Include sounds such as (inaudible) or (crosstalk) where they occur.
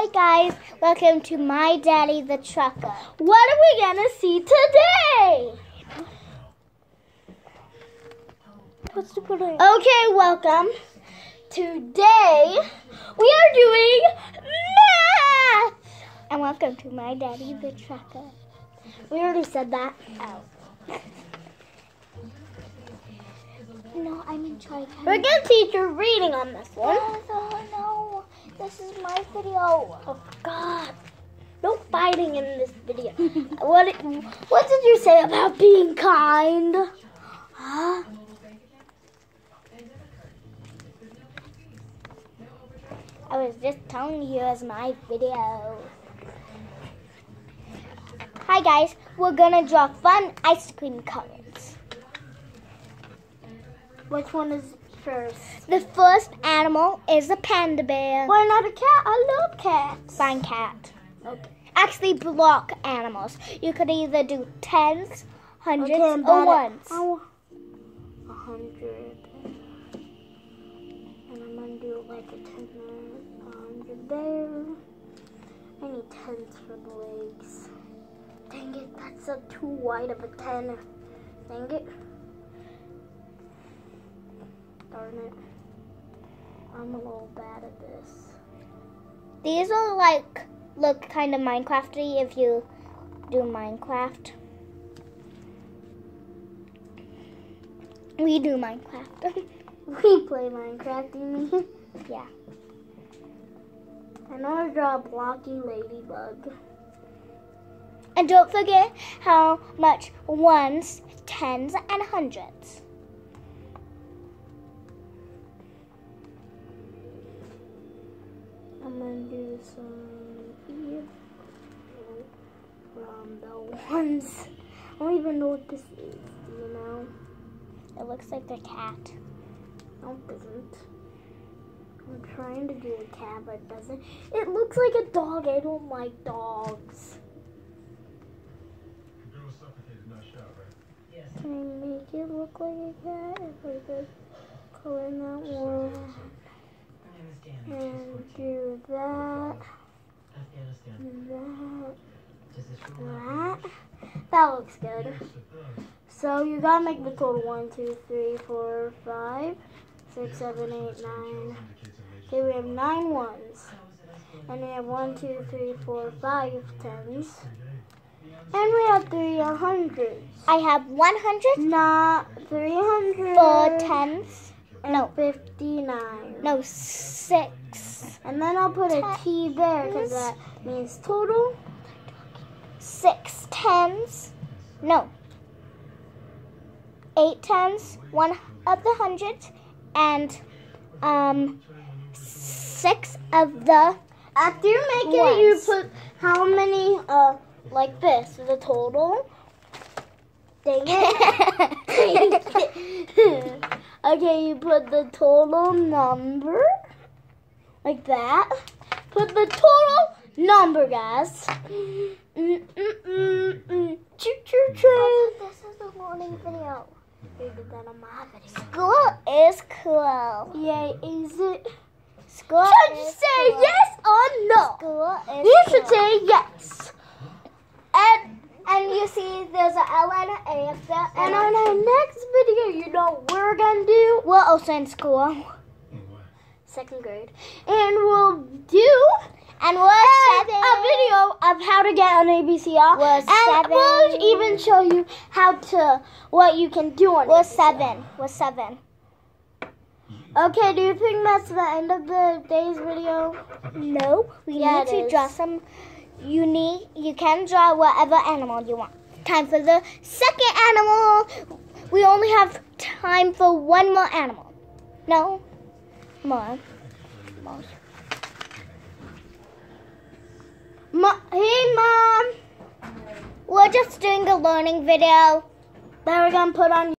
Hi guys, welcome to my daddy the trucker. What are we gonna see today? What's the put? Okay, welcome. Today we are doing math. And welcome to my daddy the trucker. We already said that. Oh. No, I mean try. We're gonna teach you reading on this one. This is my video. Oh God! No fighting in this video. (laughs) what? What did you say about being kind? Huh? I was just telling you as my video. Hi guys, we're gonna draw fun ice cream colors. Which one is first? The first animal is a panda bear. Why not a cat? I love cats. Fine cat. Okay. Actually, block animals. You could either do tens, hundreds, Okay, or ones. Oh, a hundred. And I'm gonna do like a ten there, a hundred there. I need tens for the legs. Dang it, that's a too wide of a ten. Dang it. Darn it. I'm a little bad at this. These will like look kind of Minecrafty if you do Minecraft. We do Minecraft. (laughs) We play Minecraft, you mean? (laughs) yeah. I know to draw a blocky ladybug. And don't forget how much ones, tens, and hundreds. I'm gonna do some here from um, the (laughs) ones. I don't even know what this is. Do you know? It looks like a cat. No, it doesn't. I'm trying to do a cat, but it doesn't. It looks like a dog. I don't like dogs. The girl suffocated, not shot, right? Can I make it look like a cat? If I could color that one and do that, that. That. That looks good. So you gotta make the total one, two, three, four, five, six, seven, eight, nine. Okay, we have nine ones. And we have one, two, three, four, five tens. And we have three hundreds. I have 100 Not three hundred. for tens. No. fifty-nine. No, six. And then I'll put a T there because that means total. Six tens. No. Eight tens, one of the hundreds, and um, six of the After you make it, you put how many, uh, like this, the total. Dang it. (laughs) okay, you put the total number, like that. Put the total number, guys. Mm, mm, mm, mm. Choo choo choo. This is video. We did that on my video. School is cool. Yay, is it? School Should you say cool. yes or no? School is You should cool. say yes. And And you see, there's an L and an A up there. and on our next video, you know what we're gonna do? we're also in school. Second grade, and we'll do And we're seven. a video of how to get an ABCR. We're and we'll even show you how to what you can do on We're ABCR. seven. We're seven. Okay, do you think that's the end of the day's video? No, we Yeah, need to is. draw some. You need. You can draw whatever animal you want. Time for the second animal. We only have time for one more animal. No, more. More. Ma- hey, mom. We're just doing a learning video. That we're gonna put on